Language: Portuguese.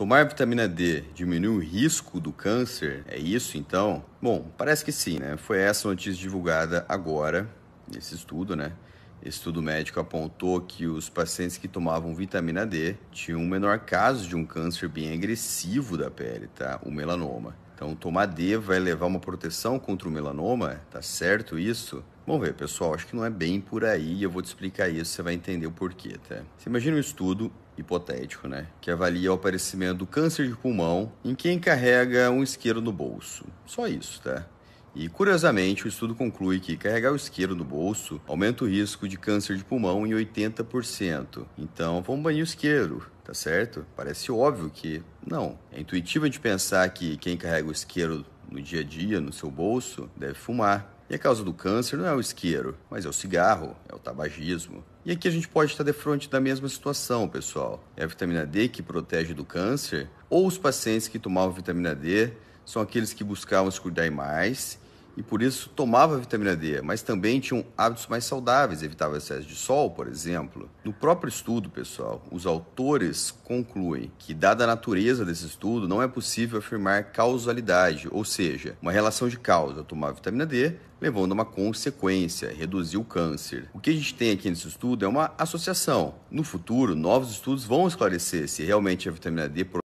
Tomar vitamina D diminui o risco do câncer? É isso então? Bom, parece que sim, né? Foi essa notícia divulgada agora, nesse estudo, né? Estudo médico apontou que os pacientes que tomavam vitamina D tinham um menor caso de um câncer bem agressivo da pele, tá? O melanoma. Então, tomar D vai levar uma proteção contra o melanoma? Tá certo isso? Vamos ver, pessoal, acho que não é bem por aí, eu vou te explicar isso, você vai entender o porquê, tá? Você imagina um estudo hipotético, né, que avalia o aparecimento do câncer de pulmão em quem carrega um isqueiro no bolso. Só isso, tá? E curiosamente, o estudo conclui que carregar o isqueiro no bolso aumenta o risco de câncer de pulmão em 80%. Então, vamos banir o isqueiro, tá certo? Parece óbvio que não. É intuitivo de pensar que quem carrega o isqueiro no dia a dia, no seu bolso, deve fumar. E a causa do câncer não é o isqueiro, mas é o cigarro, é o tabagismo. E aqui a gente pode estar de frente da mesma situação, pessoal. É a vitamina D que protege do câncer, ou os pacientes que tomavam vitamina D são aqueles que buscavam se cuidar mais e por isso tomava vitamina D, mas também tinham hábitos mais saudáveis, evitava excesso de sol, por exemplo. No próprio estudo, pessoal, os autores concluem que, dada a natureza desse estudo, não é possível afirmar causalidade, ou seja, uma relação de causa. Tomar vitamina D levando a uma consequência, reduzir o câncer. O que a gente tem aqui nesse estudo é uma associação. No futuro, novos estudos vão esclarecer se realmente a vitamina D